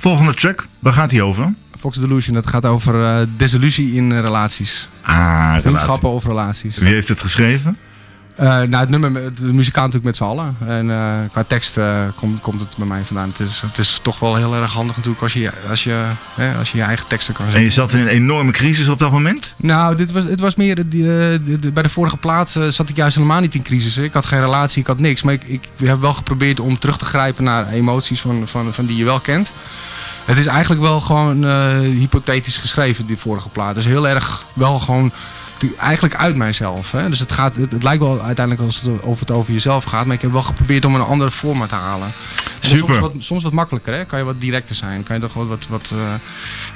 Volgende track, waar gaat die over? Fox Delusion, dat gaat over eh, desillusie in eh, relaties. Ah, Vriendschappen of relaties. Wie heeft het geschreven? Eh, nou, het nummer, de muzikant natuurlijk met z'n allen. En eh, qua tekst eh, komt, komt het bij mij vandaan. Het is, het is toch wel heel erg handig natuurlijk als je, als je, hè, als je je eigen teksten kan En zeggen. je zat in een enorme crisis op dat moment? Nou, dit was, het was meer. die, bij de vorige plaat zat ik juist helemaal niet in crisis. hè. Ik had geen relatie, ik had niks. Maar ik, ik heb wel geprobeerd om terug te grijpen naar emoties van, van, van die je wel kent. Het is eigenlijk wel gewoon eh, hypothetisch geschreven, die vorige plaat. Dus heel erg wel gewoon eigenlijk uit mijzelf. Hè? Dus het, gaat, het, het lijkt wel uiteindelijk als het, of het over jezelf gaat. Maar ik heb wel geprobeerd om een andere format te halen. En Super. Soms wat, soms wat makkelijker, hè? kan je wat directer zijn. Kan je toch wat. wat, wat eh,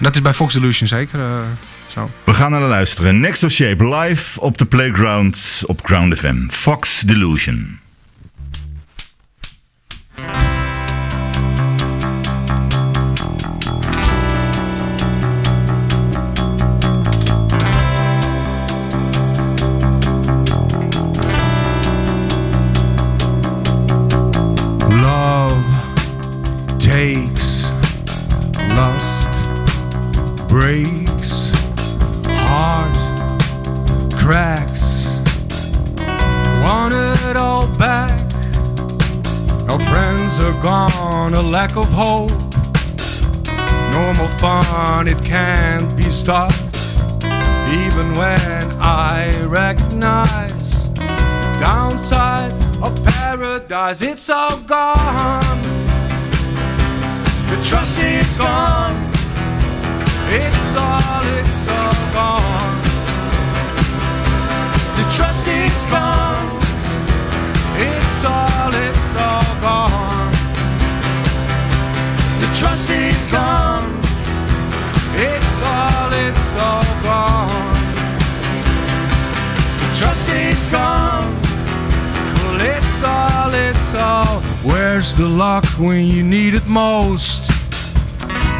dat is bij Fox Delusion zeker eh, zo. We gaan naar luisteren. Next of Shape live op de Playground op Ground FM. Fox Delusion. Lust breaks, heart cracks. Want it all back. Our friends are gone, a lack of hope. Normal fun, it can't be stopped. Even when I recognize the downside of paradise, it's all gone. Trust is gone. It's all, it's all gone. The trust is gone. It's all, it's all gone. The trust is gone. It's all, it's all gone. The trust is gone. Well, it's all, it's all. Where's the luck when you need it most?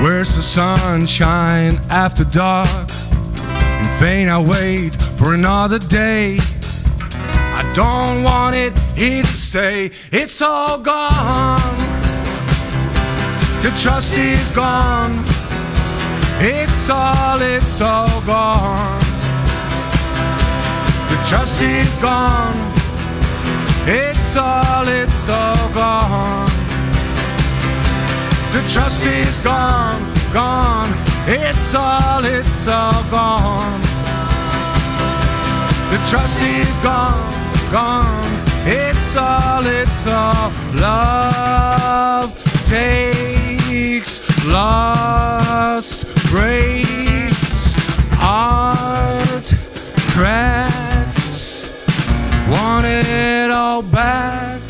Where's the sunshine after dark? In vain I wait for another day. I don't want it here to stay. It's all gone. The trust is gone. It's all, it's all gone. The trust is gone. It's all, it's all gone. The trust is gone, gone. It's all, it's all gone. The trust is gone, gone. It's all, it's all. Love takes, lost breaks, heart cracks. Want it all back.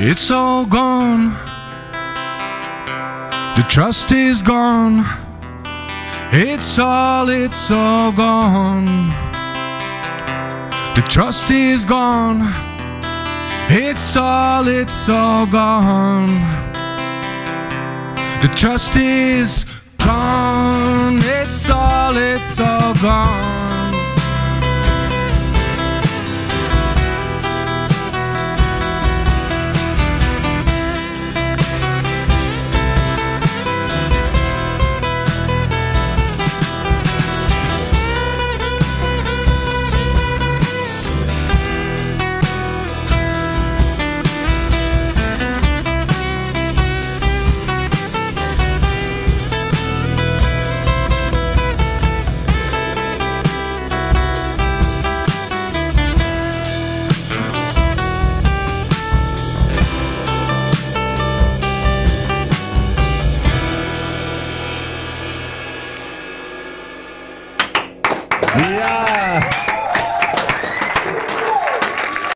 It's all gone. The trust is gone. It's all, it's all gone. The trust is gone. It's all, it's all gone. The trust is gone. It's all, it's all gone. Ja,